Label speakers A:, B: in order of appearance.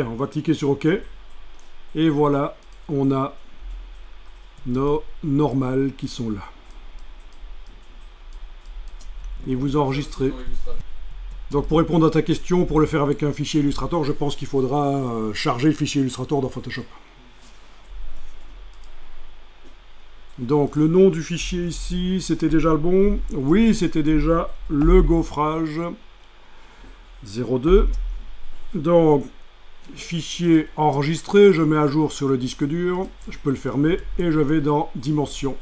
A: On va cliquer sur OK. Et voilà, on a nos normales qui sont là. Et vous enregistrez. Donc pour répondre à ta question, pour le faire avec un fichier Illustrator, je pense qu'il faudra euh, charger le fichier Illustrator dans Photoshop. Donc le nom du fichier ici, c'était déjà le bon Oui, c'était déjà le gaufrage 02. Donc fichier enregistré, je mets à jour sur le disque dur, je peux le fermer et je vais dans dimension